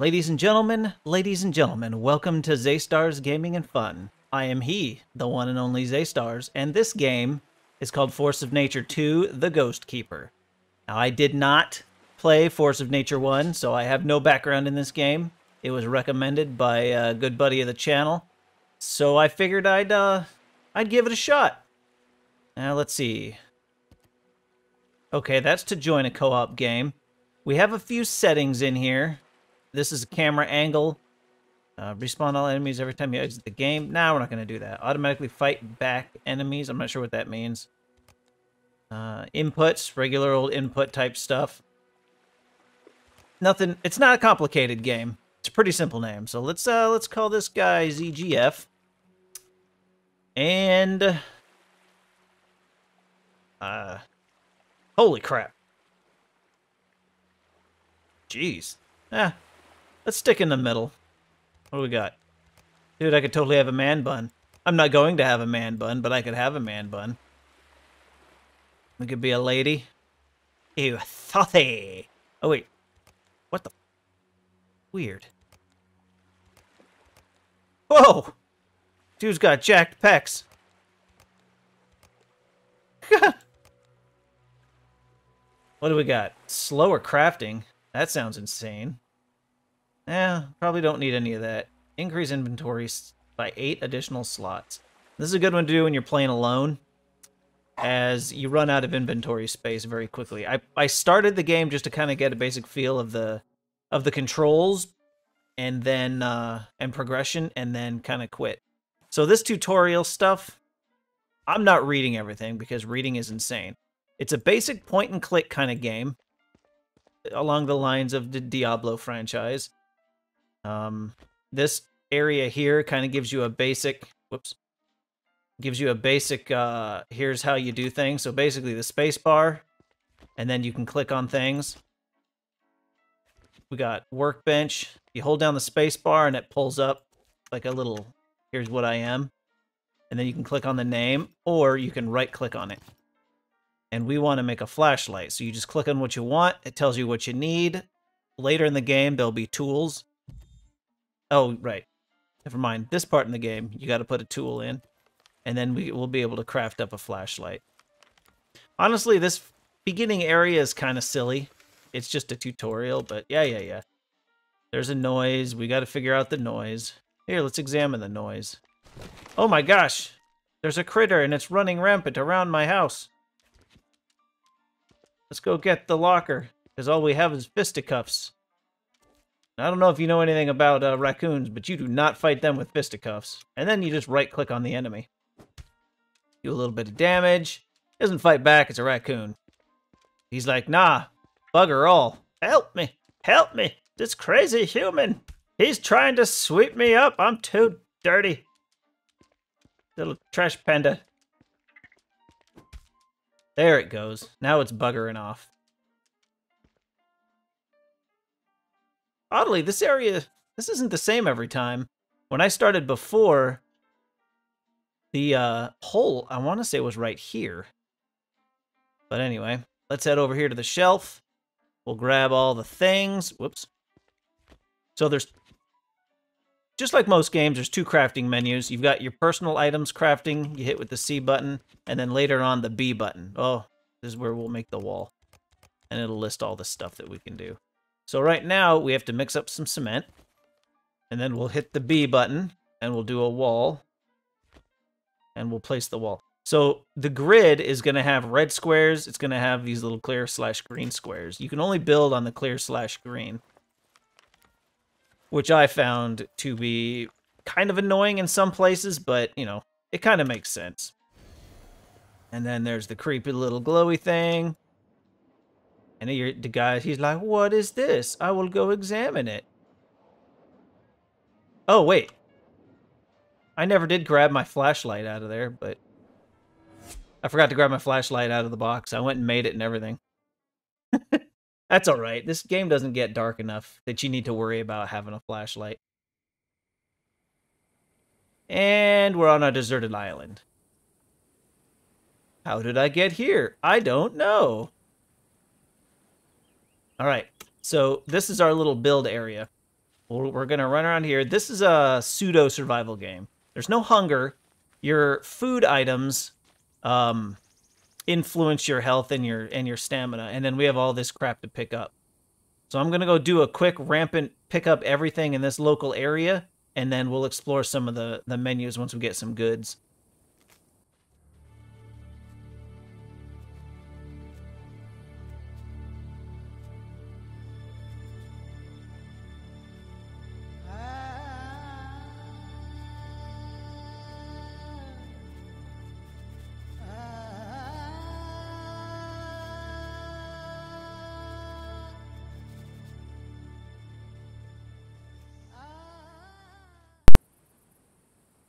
Ladies and gentlemen, ladies and gentlemen, welcome to Zaistars Gaming and Fun. I am he, the one and only Zaistars, and this game is called Force of Nature 2 The Ghost Keeper. Now, I did not play Force of Nature 1, so I have no background in this game. It was recommended by a good buddy of the channel, so I figured I'd, uh, I'd give it a shot. Now, let's see. Okay, that's to join a co-op game. We have a few settings in here. This is a camera angle. Uh, respawn all enemies every time you exit the game. Now nah, we're not going to do that. Automatically fight back enemies. I'm not sure what that means. Uh, inputs, regular old input type stuff. Nothing. It's not a complicated game. It's a pretty simple name. So let's uh let's call this guy ZGF. And uh holy crap. Jeez. Ah, let's stick in the middle. What do we got? Dude, I could totally have a man bun. I'm not going to have a man bun, but I could have a man bun. We could be a lady. Ew, thothy. Oh, wait. What the? Weird. Whoa! Dude's got jacked pecs. what do we got? Slower crafting. That sounds insane. Eh, probably don't need any of that. Increase inventory by eight additional slots. This is a good one to do when you're playing alone, as you run out of inventory space very quickly. I, I started the game just to kind of get a basic feel of the of the controls and then uh, and progression, and then kind of quit. So this tutorial stuff, I'm not reading everything because reading is insane. It's a basic point and click kind of game along the lines of the Diablo franchise. Um, this area here kind of gives you a basic, whoops, gives you a basic, uh, here's how you do things. So basically the space bar, and then you can click on things. We got workbench. You hold down the space bar and it pulls up like a little, here's what I am. And then you can click on the name or you can right click on it. And we want to make a flashlight. So you just click on what you want. It tells you what you need. Later in the game, there'll be tools Oh, right. Never mind. This part in the game, you got to put a tool in, and then we will be able to craft up a flashlight. Honestly, this beginning area is kind of silly. It's just a tutorial, but yeah, yeah, yeah. There's a noise. We got to figure out the noise. Here, let's examine the noise. Oh my gosh! There's a critter, and it's running rampant around my house. Let's go get the locker, because all we have is fisticuffs. I don't know if you know anything about uh, raccoons, but you do not fight them with fisticuffs. And then you just right-click on the enemy. Do a little bit of damage. Doesn't fight back, it's a raccoon. He's like, nah, bugger all. Help me, help me. This crazy human. He's trying to sweep me up. I'm too dirty. Little trash panda. There it goes. Now it's buggering off. Oddly, this area, this isn't the same every time. When I started before, the uh, hole, I want to say, was right here. But anyway, let's head over here to the shelf. We'll grab all the things. Whoops. So there's, just like most games, there's two crafting menus. You've got your personal items crafting, you hit with the C button, and then later on the B button. Oh, this is where we'll make the wall. And it'll list all the stuff that we can do. So right now, we have to mix up some cement. And then we'll hit the B button, and we'll do a wall. And we'll place the wall. So the grid is going to have red squares. It's going to have these little clear slash green squares. You can only build on the clear slash green. Which I found to be kind of annoying in some places, but, you know, it kind of makes sense. And then there's the creepy little glowy thing. And the guy, he's like, what is this? I will go examine it. Oh, wait. I never did grab my flashlight out of there, but... I forgot to grab my flashlight out of the box. I went and made it and everything. That's alright. This game doesn't get dark enough that you need to worry about having a flashlight. And we're on a deserted island. How did I get here? I don't know. All right, so this is our little build area. We're, we're gonna run around here. This is a pseudo survival game. There's no hunger. Your food items um, influence your health and your and your stamina, and then we have all this crap to pick up. So I'm gonna go do a quick rampant pick up everything in this local area, and then we'll explore some of the the menus once we get some goods.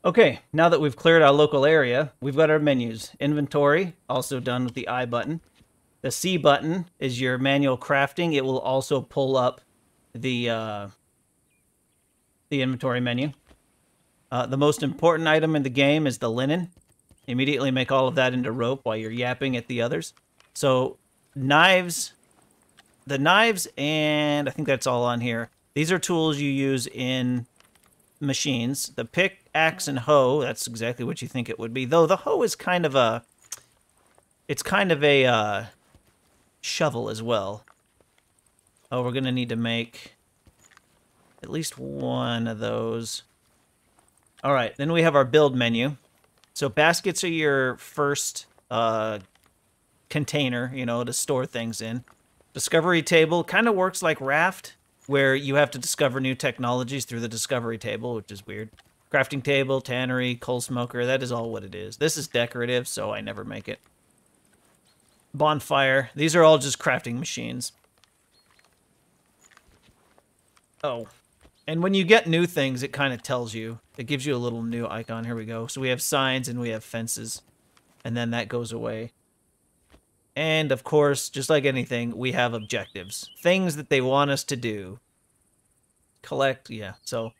Okay, now that we've cleared our local area, we've got our menus. Inventory, also done with the I button. The C button is your manual crafting. It will also pull up the uh, the inventory menu. Uh, the most important item in the game is the linen. Immediately make all of that into rope while you're yapping at the others. So knives, the knives, and I think that's all on here. These are tools you use in machines. The pick, axe, and hoe, that's exactly what you think it would be. Though the hoe is kind of a... It's kind of a uh, shovel as well. Oh, we're going to need to make at least one of those. All right, then we have our build menu. So baskets are your first uh, container, you know, to store things in. Discovery table kind of works like raft, where you have to discover new technologies through the discovery table, which is weird. Crafting table, tannery, coal smoker, that is all what it is. This is decorative, so I never make it. Bonfire, these are all just crafting machines. Oh, and when you get new things, it kind of tells you. It gives you a little new icon. Here we go. So we have signs and we have fences. And then that goes away. And of course, just like anything, we have objectives. Things that they want us to do. Collect, yeah. So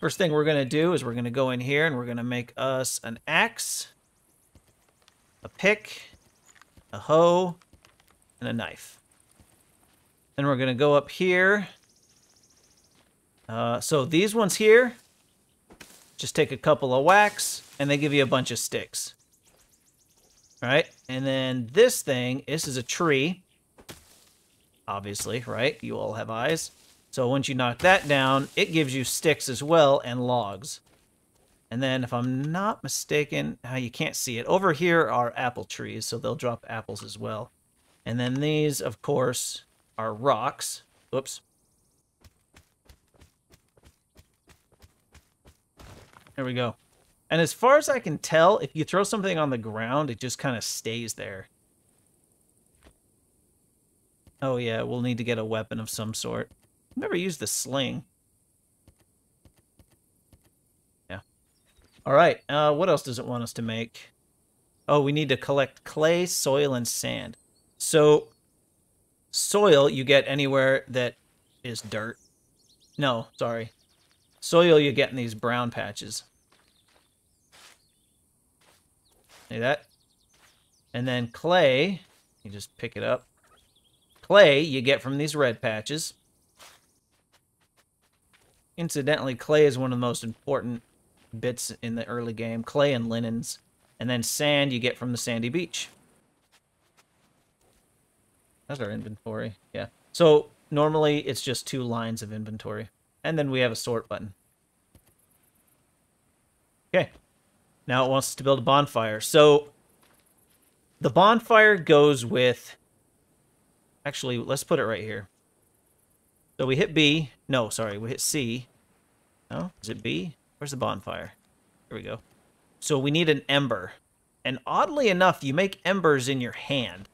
first thing we're going to do is we're going to go in here and we're going to make us an axe, a pick, a hoe, and a knife. Then we're going to go up here. Uh, so these ones here, just take a couple of whacks, and they give you a bunch of sticks. Right? And then this thing, this is a tree. Obviously, right? You all have eyes. So once you knock that down, it gives you sticks as well and logs. And then if I'm not mistaken, how you can't see it. Over here are apple trees, so they'll drop apples as well. And then these, of course, are rocks. Oops. There we go. And as far as I can tell, if you throw something on the ground, it just kind of stays there. Oh yeah, we'll need to get a weapon of some sort. Never used the sling. Yeah. All right, uh, what else does it want us to make? Oh, we need to collect clay, soil, and sand. So, soil you get anywhere that is dirt. No, sorry. Soil you get in these brown patches. That? And then clay, you just pick it up. Clay you get from these red patches. Incidentally, clay is one of the most important bits in the early game. Clay and linens. And then sand you get from the sandy beach. That's our inventory. Yeah. So normally it's just two lines of inventory. And then we have a sort button. Okay. Now it wants to build a bonfire. So the bonfire goes with... Actually, let's put it right here. So we hit B. No, sorry, we hit C. No, is it B? Where's the bonfire? Here we go. So we need an ember. And oddly enough, you make embers in your hand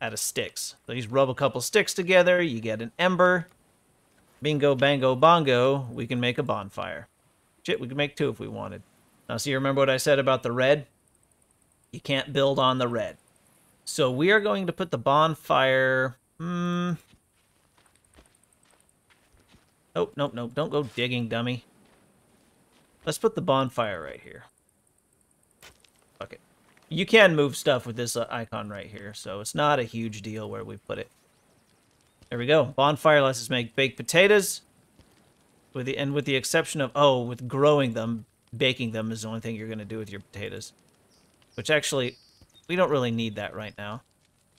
out of sticks. So you rub a couple sticks together, you get an ember. Bingo, bango, bongo, we can make a bonfire. Shit, we could make two if we wanted. Now, so you remember what I said about the red? You can't build on the red. So we are going to put the bonfire... Hmm... Oh, nope, nope. Don't go digging, dummy. Let's put the bonfire right here. Fuck it. You can move stuff with this uh, icon right here, so it's not a huge deal where we put it. There we go. Bonfire lets us make baked potatoes. With the and with the exception of oh, with growing them, baking them is the only thing you're gonna do with your potatoes. Which actually, we don't really need that right now.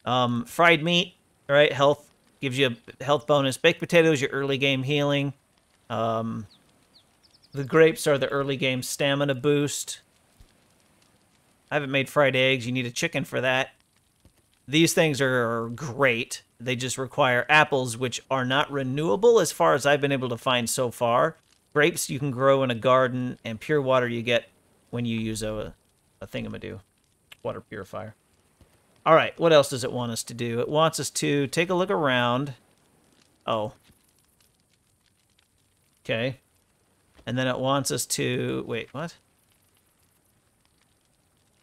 Um, fried meat, right? Health gives you a health bonus. Baked potatoes, your early game healing. Um, the grapes are the early game stamina boost. I haven't made fried eggs. You need a chicken for that. These things are great. They just require apples, which are not renewable as far as I've been able to find so far. Grapes you can grow in a garden, and pure water you get when you use a, a thingamadoo, water purifier. All right, what else does it want us to do? It wants us to take a look around. Oh. Okay. And then it wants us to... Wait, what?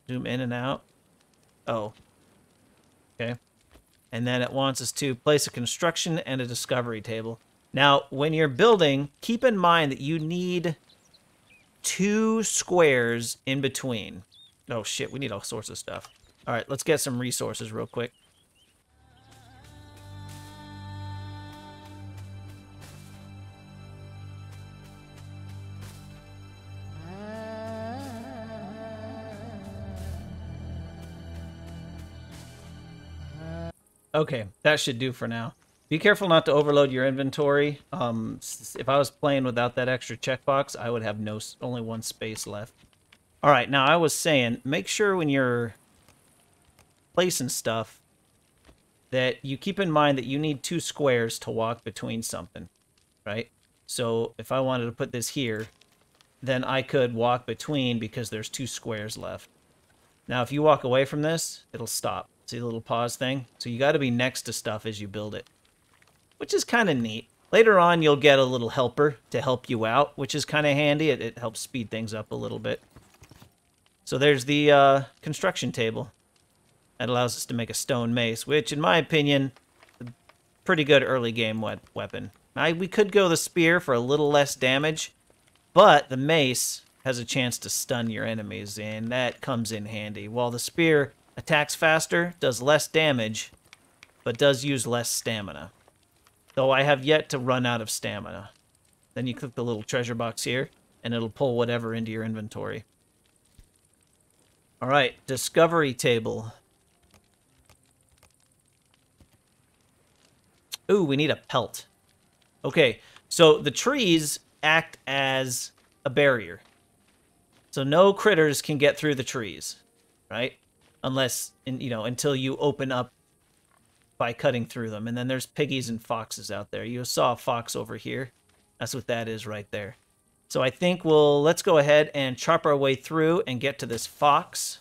Zoom in and out. Oh. Okay. And then it wants us to place a construction and a discovery table. Now, when you're building, keep in mind that you need two squares in between. Oh, shit, we need all sorts of stuff. All right, let's get some resources real quick. Okay, that should do for now. Be careful not to overload your inventory. Um, if I was playing without that extra checkbox, I would have no only one space left. All right, now I was saying, make sure when you're placing stuff that you keep in mind that you need two squares to walk between something, right? So if I wanted to put this here, then I could walk between because there's two squares left. Now, if you walk away from this, it'll stop. See the little pause thing? So you got to be next to stuff as you build it, which is kind of neat. Later on, you'll get a little helper to help you out, which is kind of handy. It, it, helps speed things up a little bit. So there's the uh, construction table. That allows us to make a stone mace, which, in my opinion, a pretty good early game weapon. I, we could go the spear for a little less damage, but the mace has a chance to stun your enemies, and that comes in handy. While the spear attacks faster, does less damage, but does use less stamina. Though I have yet to run out of stamina. Then you click the little treasure box here, and it'll pull whatever into your inventory. Alright, discovery table. Ooh, we need a pelt. Okay, so the trees act as a barrier. So no critters can get through the trees, right? Unless, you know, until you open up by cutting through them. And then there's piggies and foxes out there. You saw a fox over here. That's what that is right there. So I think we'll, let's go ahead and chop our way through and get to this fox.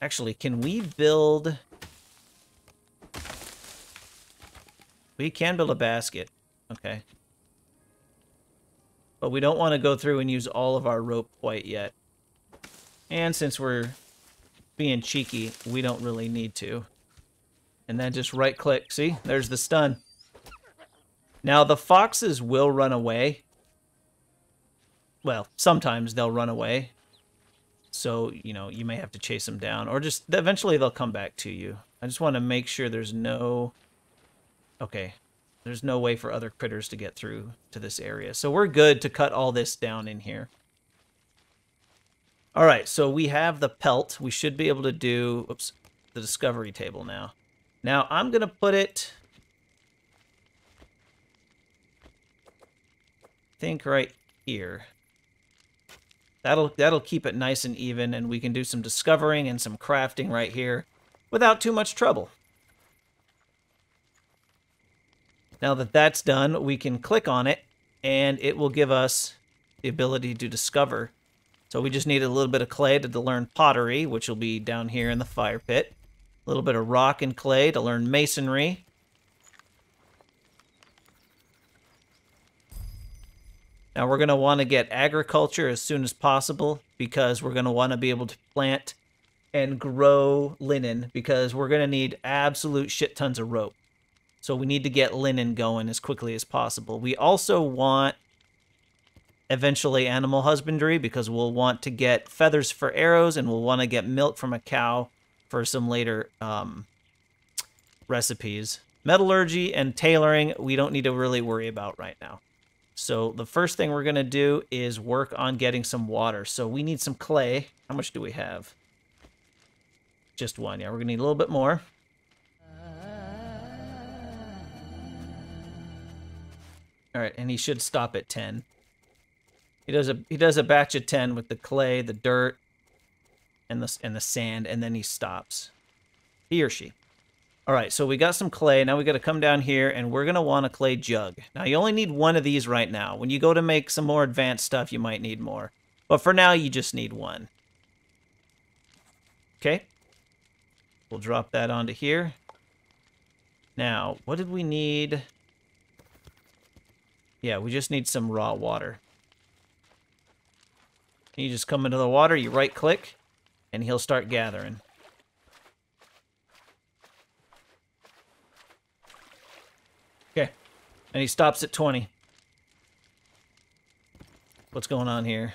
Actually, can we build We can build a basket. Okay. But we don't want to go through and use all of our rope quite yet. And since we're being cheeky, we don't really need to. And then just right click. See, there's the stun. Now the foxes will run away. Well, sometimes they'll run away. So, you know, you may have to chase them down. Or just, eventually they'll come back to you. I just want to make sure there's no Okay. There's no way for other critters to get through to this area. So we're good to cut all this down in here. All right, so we have the pelt. We should be able to do, oops, the discovery table now. Now I'm going to put it, I think right here. That'll, that'll keep it nice and even, and we can do some discovering and some crafting right here without too much trouble. Now that that's done, we can click on it and it will give us the ability to discover. So we just need a little bit of clay to, learn pottery, which will be down here in the fire pit. A little bit of rock and clay to learn masonry. Now we're going to want to get agriculture as soon as possible because we're going to want to be able to plant and grow linen because we're going to need absolute shit tons of rope. So we need to get linen going as quickly as possible. We also want eventually animal husbandry because we'll want to get feathers for arrows and we'll want to get milk from a cow for some later um, recipes. Metallurgy and tailoring, we don't need to really worry about right now. So the first thing we're going to do is work on getting some water. So we need some clay. How much do we have? Just one. Yeah, we're going to need a little bit more. All right, and he should stop at 10. He does a he does a batch of 10 with the clay, the dirt, and the and the sand and then he stops. He or she. All right, so we got some clay. Now we got to come down here and we're going to want a clay jug. Now you only need one of these right now. When you go to make some more advanced stuff, you might need more. But for now, you just need one. Okay. We'll drop that onto here. Now, what did we need? Yeah, we just need some raw water. You just come into the water, you right click, and he'll start gathering. Okay. And he stops at 20. What's going on here?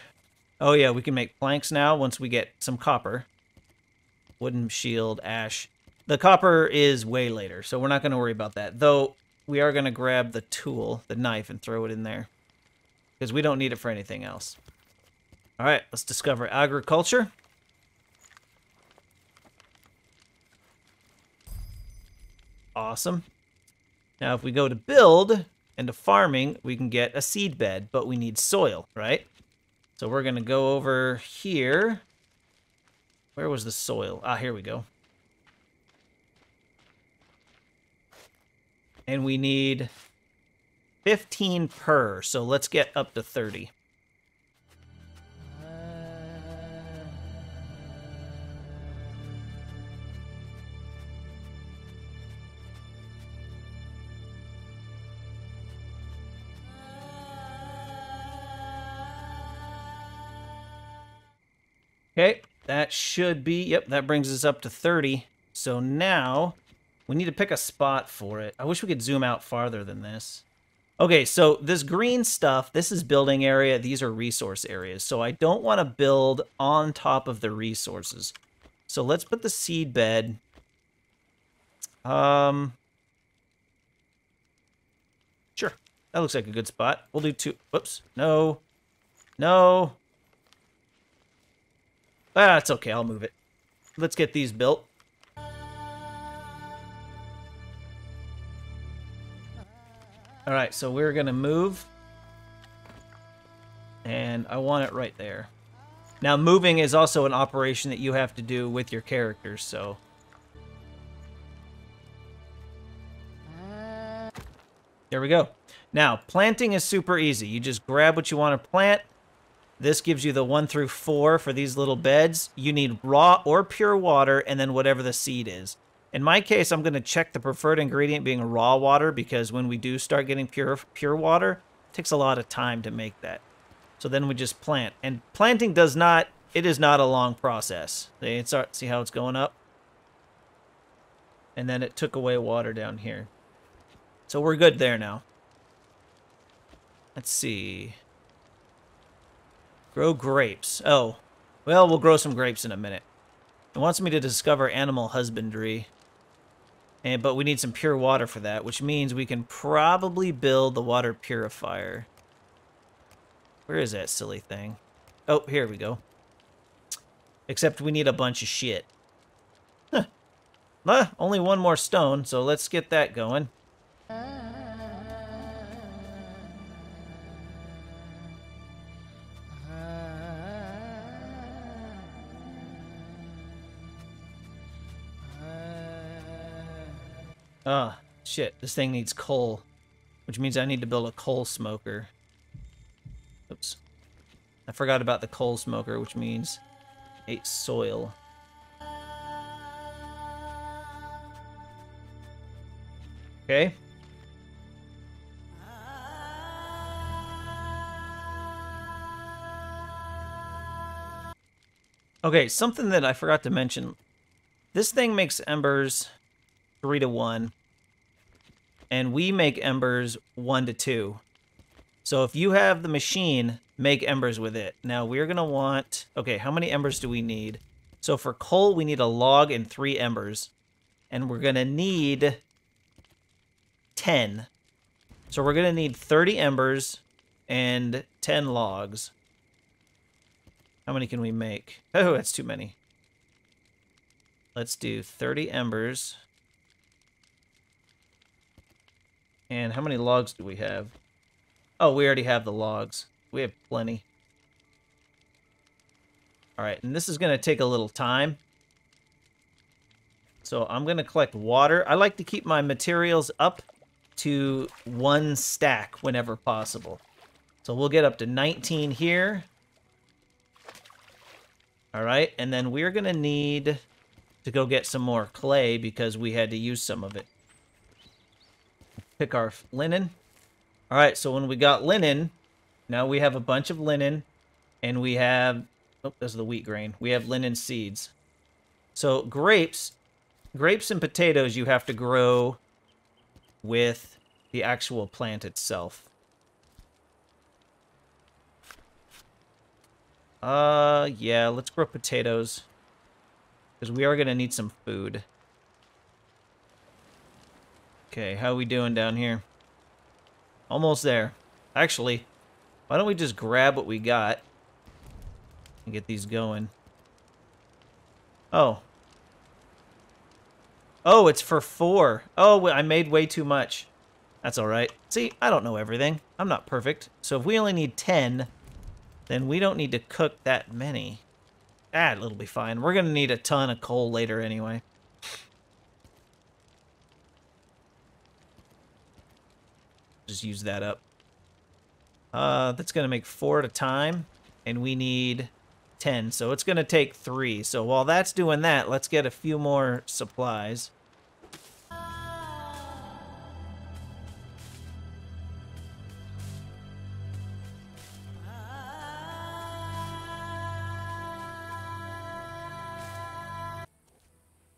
Oh yeah, we can make planks now once we get some copper. Wooden shield, ash. The copper is way later, so we're not going to worry about that. Though, we are going to grab the tool, the knife, and throw it in there. Because we don't need it for anything else. Alright, let's discover agriculture. Awesome. Now, if we go to build and to farming, we can get a seed bed, but we need soil, right? So we're going to go over here. Where was the soil? Ah, here we go. And we need 15 per, so let's get up to 30. Okay, that should be, yep, that brings us up to 30. So now we need to pick a spot for it. I wish we could zoom out farther than this. Okay, so this green stuff, this is building area. These are resource areas. So I don't want to build on top of the resources. So let's put the seed bed. Um, Sure, that looks like a good spot. We'll do two. Whoops, no, no. Ah, it's okay. I'll move it. Let's get these built. All right, so we're going to move. And I want it right there. Now, moving is also an operation that you have to do with your characters, so... There we go. Now, planting is super easy. You just grab what you want to plant, this gives you the one through four for these little beds. You need raw or pure water and then whatever the seed is. In my case, I'm going to check the preferred ingredient being raw water because when we do start getting pure pure water, it takes a lot of time to make that. So then we just plant. And planting does not, it is not a long process. See how it's going up? And then it took away water down here. So we're good there now. Let's see. Grow grapes. Oh, well, we'll grow some grapes in a minute. It wants me to discover animal husbandry. And, but we need some pure water for that, which means we can probably build the water purifier. Where is that silly thing? Oh, here we go. Except we need a bunch of shit. Huh. Ah, only one more stone, so let's get that going. Oh, shit. This thing needs coal. Which means I need to build a coal smoker. Oops. I forgot about the coal smoker, which means eight soil. Okay. Okay, something that I forgot to mention. This thing makes embers three to one, and we make embers one to two. So if you have the machine, make embers with it. Now we're gonna want, okay, how many embers do we need? So for coal, we need a log and three embers. And we're gonna need 10. So we're going to need 30 embers and 10 logs. How many can we make? Oh, that's too many. Let's do 30 embers. And how many logs do we have? Oh, we already have the logs. We have plenty. All right, and this is going to take a little time. So I'm going to collect water. I like to keep my materials up to one stack whenever possible. So we'll get up to 19 here. All right, and then we're going to need to go get some more clay because we had to use some of it. Pick our linen. All right, so when we got linen, now we have a bunch of linen, and we have, oh, there's the wheat grain. We have linen seeds. So grapes, grapes and potatoes you have to grow with the actual plant itself. Uh, yeah, let's grow potatoes. Because we are going to need some food. Okay, how we doing down here? Almost there. Actually, why don't we just grab what we got and get these going? Oh. Oh, it's for four. Oh, I made way too much. That's all right. See, I don't know everything. I'm not perfect. So if we only need 10, then we don't need to cook that many. Ah, it'll be fine. We're going to need a ton of coal later anyway. Just use that up. Uh, that's going to make four at a time, and we need 10, so it's going to take three. So while that's doing that, let's get a few more supplies.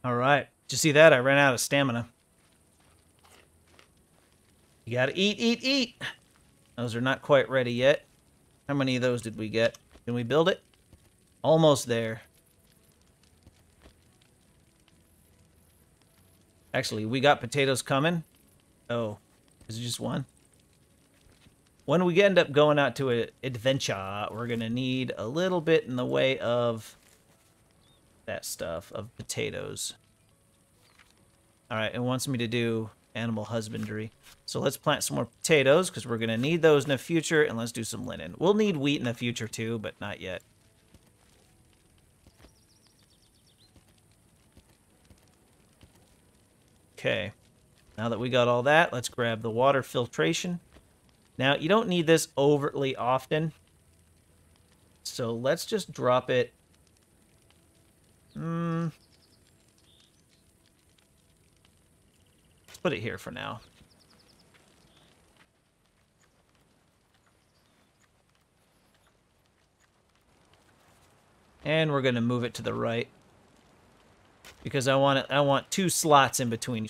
All right. Did you see that? I ran out of stamina. You gotta eat, eat, eat. Those are not quite ready yet. How many of those did we get? Can we build it? Almost there. Actually, we got potatoes coming. Oh, is it just one? When we end up going out to an adventure, we're going to need a little bit in the way of that stuff, of potatoes. Alright, it wants me to do animal husbandry. So let's plant some more potatoes because we're going to need those in the future, and let's do some linen. We'll need wheat in the future too, but not yet. Okay, now that we got all that, let's grab the water filtration. Now, you don't need this overtly often, so let's just drop it. Hmm. Put it here for now. And we're going to move it to the right. Because I want it, I want two slots in between.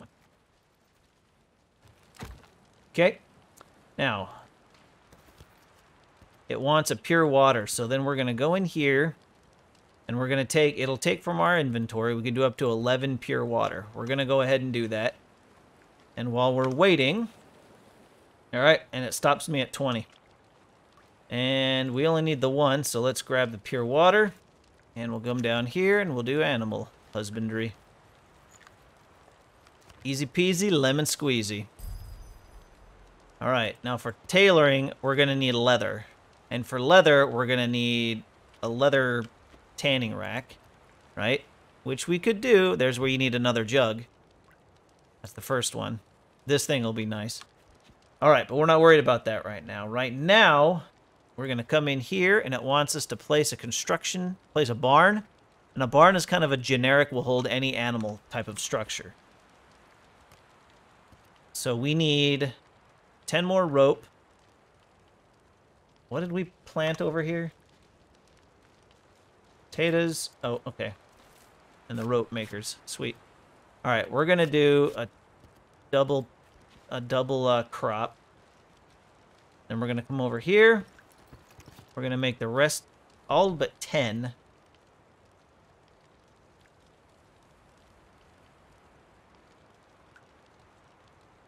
Okay. Now, it wants a pure water. So then we're going to go in here and we're going to take, it'll take from our inventory. We can do up to 11 pure water. We're going to go ahead and do that. And while we're waiting, all right, and it stops me at 20. And we only need the one, so let's grab the pure water. And we'll come down here and we'll do animal husbandry. Easy peasy, lemon squeezy. Alright, now for tailoring, we're going to need leather. And for leather, we're going to need a leather tanning rack, right? Which we could do. There's where you need another jug. That's the first one. This thing will be nice. Alright, but we're not worried about that right now. Right now, we're going to come in here, and it wants us to place a construction, place a barn. And a barn is kind of a generic, will hold any animal type of structure. So we need 10 more rope. What did we plant over here? Potatoes. Oh, okay. And the rope makers. Sweet. All right, we're going to do a double a double uh, crop. Then we're going to come over here. We're going to make the rest all but 10.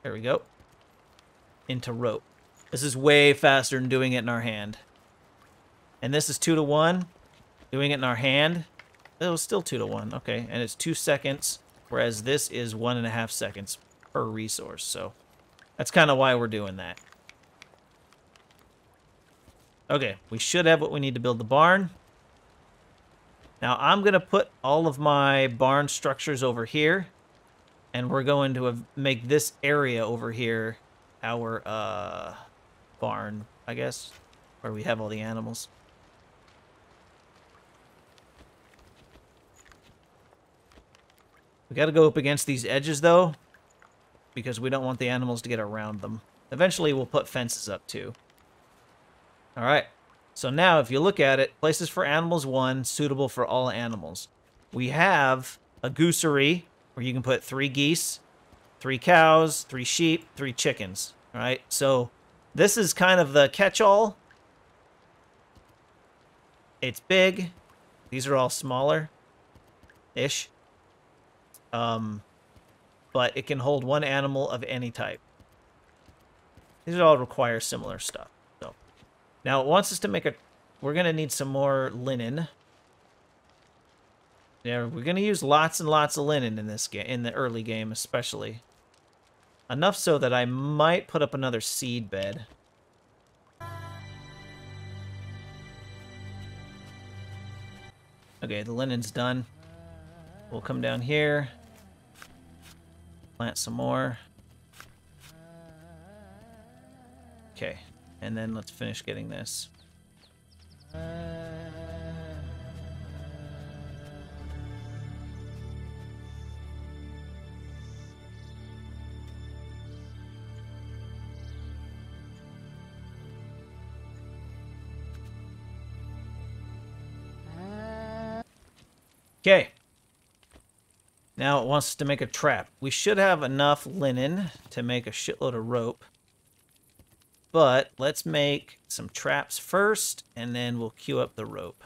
There we go. into rope. This is way faster than doing it in our hand. And this is 2 to 1. Doing it in our hand, it was still 2 to 1. Okay, and it's 2 seconds, whereas this is 1.5 seconds per resource. So that's kind of why we're doing that. Okay, we should have what we need to build the barn. Now I'm going to put all of my barn structures over here. And we're going to make this area over here our uh, barn, I guess, where we have all the animals. We got to go up against these edges, though, because we don't want the animals to get around them. Eventually, we'll put fences up, too. All right. So now, if you look at it, places for animals one, suitable for all animals. We have a goosery where you can put three geese, three cows, three sheep, three chickens. All right. So this is kind of the catch-all. It's big. These are all smaller-ish. Um, but it can hold one animal of any type. These all require similar stuff. So Now it wants us to make a... We're to need some more linen. Yeah, we're to use lots and lots of linen in this game, in the early game especially. Enough so that I might put up another seed bed. Okay, the linen's done. We'll come down here. Plant some more. Okay. And then let's finish getting this. Okay. Now it wants to make a trap. We should have enough linen to make a shitload of rope. But let's make some traps first, and then we'll queue up the rope.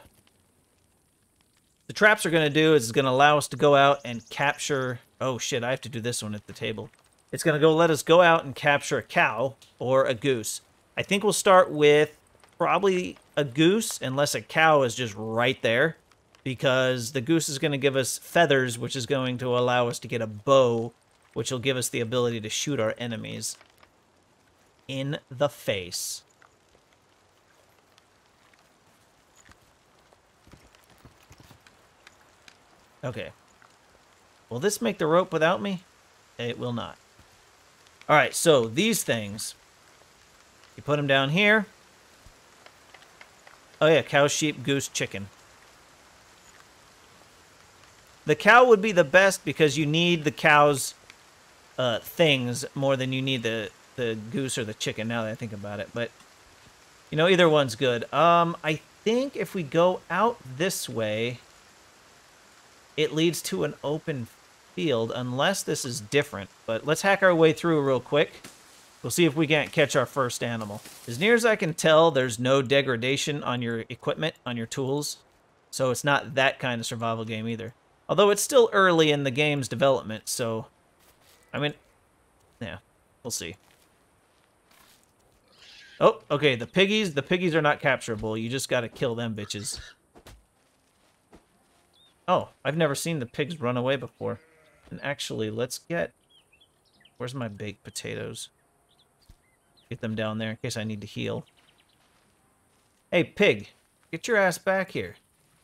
The traps are going to do is it's going to allow us to go out and capture... Oh, shit, I have to do this one at the table. It's going to go let us go out and capture a cow or a goose. I think we'll start with probably a goose, unless a cow is just right there. Because the goose is going to give us feathers, which is going to allow us to get a bow, which will give us the ability to shoot our enemies in the face. Okay. Will this make the rope without me? It will not. Alright, so these things. You put them down here. Oh yeah, cow, sheep, goose, chicken. The cow would be the best because you need the cow's uh, things more than you need the the goose or the chicken now that I think about it. But, you know, either one's good. Um, I think if we go out this way, it leads to an open field, unless this is different. But let's hack our way through real quick. We'll see if we can't catch our first animal. As near as I can tell, there's no degradation on your equipment, on your tools. So it's not that kind of survival game either. Although it's still early in the game's development, so... I mean, yeah, we'll see. Oh, okay, the piggies, the piggies are not capturable. You just gotta kill them bitches. Oh, I've never seen the pigs run away before. And actually, let's get... Where's my baked potatoes? Get them down there in case I need to heal. Hey, pig! Get your ass back here.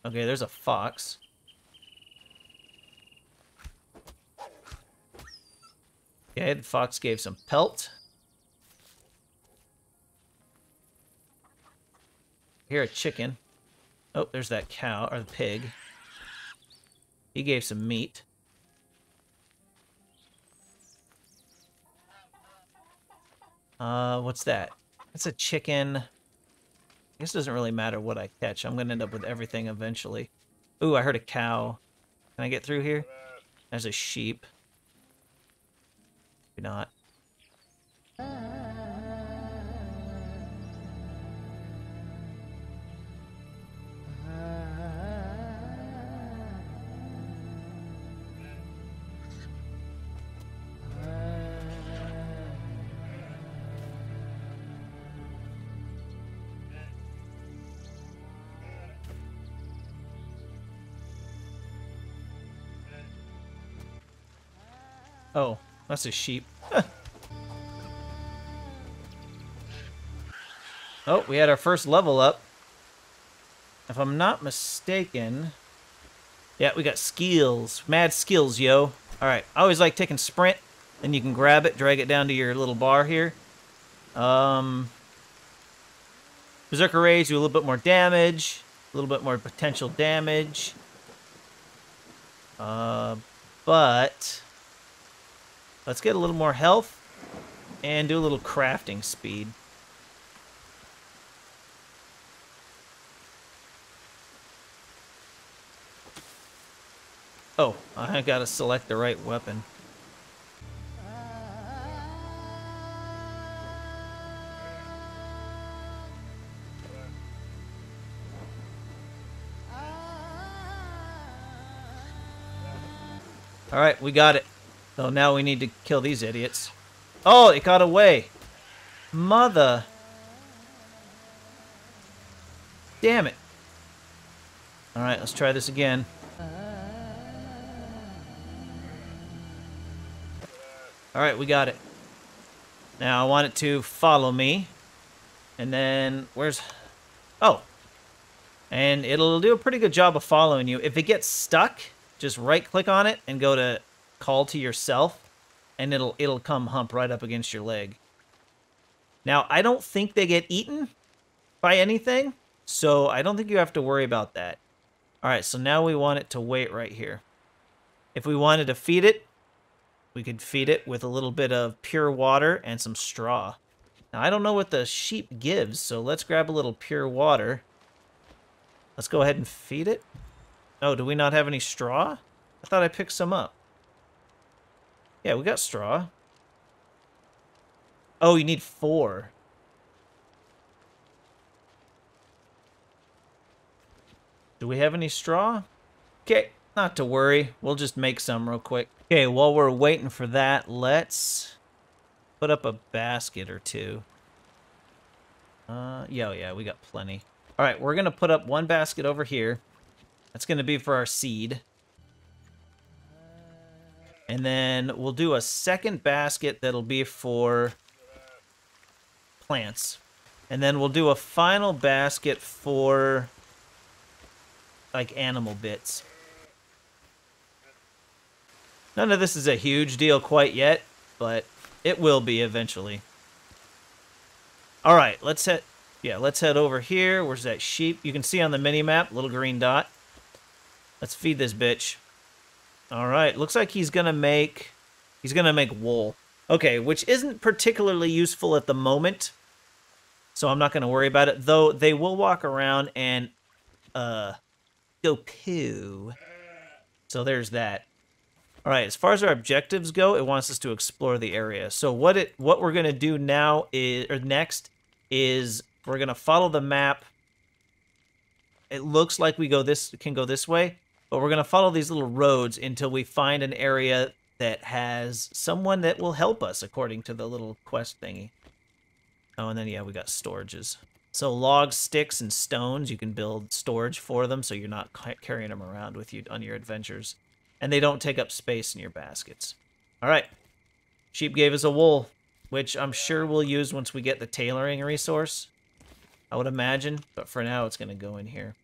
Okay, there's a fox. Okay, the fox gave some pelt. Here, a chicken. Oh, there's that cow, or the pig. He gave some meat. Uh, what's that? It's a chicken. It doesn't really matter what I catch. I'm going to end up with everything eventually. Ooh, I heard a cow. Can I get through here? There's a sheep. Maybe not. Oh that's a sheep. oh, we had our first level up. If I'm not mistaken... Yeah, we got skills. Mad skills, yo. Alright, I always like taking sprint. Then you can grab it, drag it down to your little bar here. Um, Berserker Rage, do a little bit more damage. A little bit more potential damage. Uh, but... Let's get a little more health. And do a little crafting speed. Oh, I gotta select the right weapon. Alright, we got it. So now we need to kill these idiots. Oh, it got away. Mother. Damn it. Alright, let's try this again. Alright, we got it. Now I want it to follow me. And then, where's... Oh. And it'll do a pretty good job of following you. If it gets stuck, just right click on it and go to call to yourself and it'll it'll come hump right up against your leg. Now, I don't think they get eaten by anything, so I don't think you have to worry about that. All right, so now we want it to wait right here. If we wanted to feed it, we could feed it with a little bit of pure water and some straw. Now, I don't know what the sheep gives, so let's grab a little pure water. Let's go ahead and feed it. Oh, do we not have any straw? I thought I picked some up. Yeah, we got straw. Oh, you need four. Do we have any straw? Okay, not to worry. We'll just make some real quick. Okay, while we're waiting for that, let's put up a basket or two. Uh, yeah, oh, yeah, we got plenty. All right, we're going to put up one basket over here. That's going to be for our seed. And then we'll do a second basket that'll be for plants. And then we'll do a final basket for like animal bits. None of this is a huge deal quite yet, but it will be eventually. All right, let's head yeah, let's head over here. Where's that sheep? You can see on the mini map, little green dot. Let's feed this bitch. All right, looks like he's gonna make he's gonna make wool. Okay, which isn't particularly useful at the moment, so I'm not gonna worry about it. Though they will walk around and uh go poo. So there's that. All right, as far as our objectives go, it wants us to explore the area. So what it what we're gonna do now is or next is we're gonna follow the map. It looks like we go this can go this way. But we're going to follow these little roads until we find an area that has someone that will help us, according to the little quest thingy. Oh, and then, yeah, we got storages. So logs, sticks, and stones, you can build storage for them so you're not carrying them around with you on your adventures. And they don't take up space in your baskets. All right. Sheep gave us a wool, which I'm sure we'll use once we get the tailoring resource. I would imagine, but for now it's going to go in here.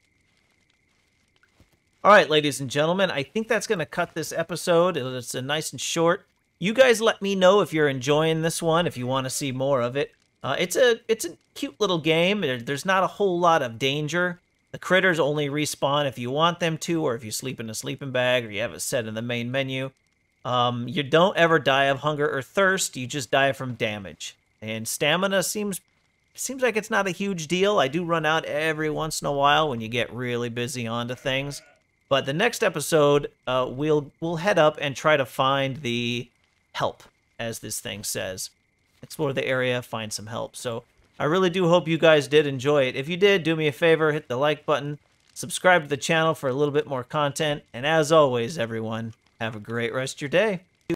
All right, ladies and gentlemen, I think that's going to cut this episode. It's a nice and short. You guys let me know if you're enjoying this one, if you want to see more of it. Uh, it's a it's a cute little game. There's not a whole lot of danger. The critters only respawn if you want them to, or if you sleep in a sleeping bag, or you have it set in the main menu. Um, you don't ever die of hunger or thirst. You just die from damage. And stamina seems seems like it's not a huge deal. I do run out every once in a while when you get really busy onto things. But the next episode, uh, we'll we'll head up and try to find the help, as this thing says. Explore the area, find some help. So I really do hope you guys did enjoy it. If you did, do me a favor, hit the like button, subscribe to the channel for a little bit more content, and as always, everyone, have a great rest of your day.